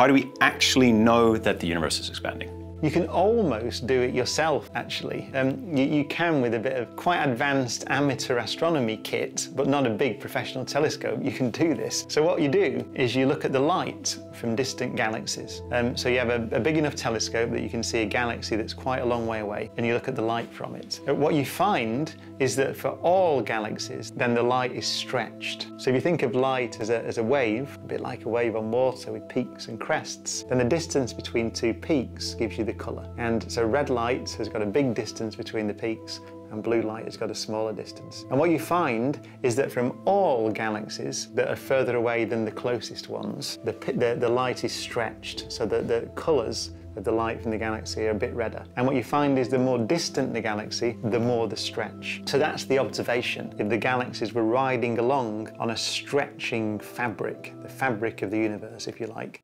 how do we actually know that the universe is expanding? You can almost do it yourself, actually. Um, you, you, can with a bit of quite advanced amateur astronomy kit, but not a big professional telescope. You can do this. So what you do is you look at the light from distant galaxies. Um, so you have a, a, big enough telescope that you can see a galaxy that's quite a long way away, and you look at the light from it. Uh, what you find is that for all galaxies, then the light is stretched. So if you think of light as a, as a wave, a bit like a wave on water with peaks and crests, then the distance between two peaks gives you the colour. And so red light has got a big distance between the peaks and blue light has got a smaller distance. And what you find is that from all galaxies that are further away than the closest ones, the, the, the light is stretched so that the colours of the light from the galaxy are a bit redder. And what you find is the more distant the galaxy, the more the stretch. So that's the observation. If the galaxies were riding along on a stretching fabric, the fabric of the universe, if you like,